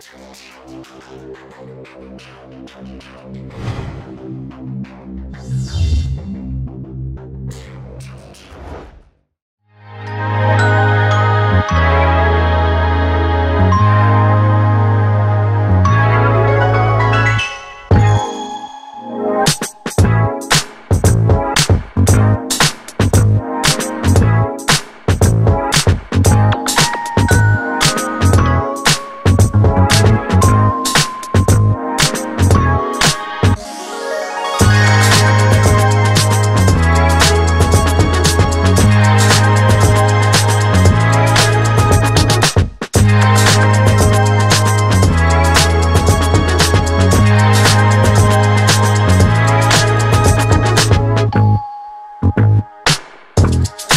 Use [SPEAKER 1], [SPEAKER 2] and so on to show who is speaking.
[SPEAKER 1] you you.